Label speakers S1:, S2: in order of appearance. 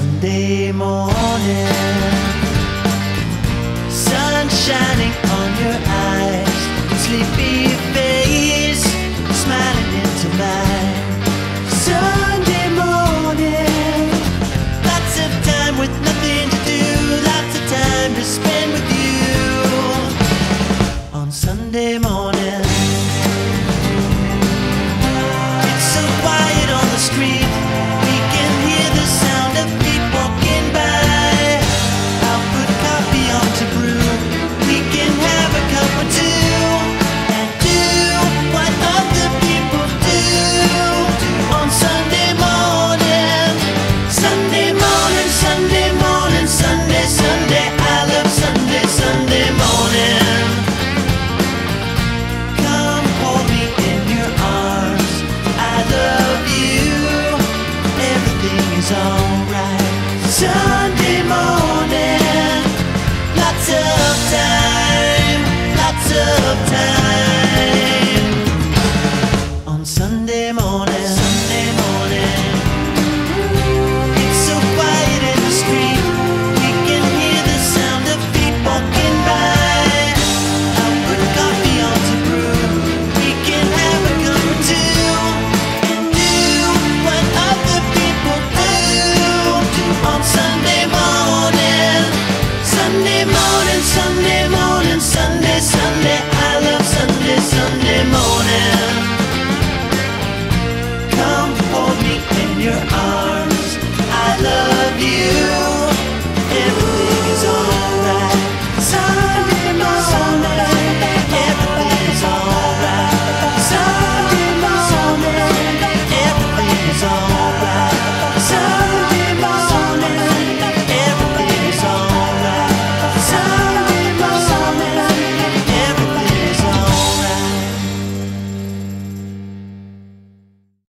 S1: Sunday morning. Sun shining on your eyes, sleepy face, smiling into mine. Sunday morning, lots of time with nothing to do, lots of time to spend with you on Sunday morning. It's so quiet on the street. Sunday morning. Lots of time. Lots of time. Sunday morning.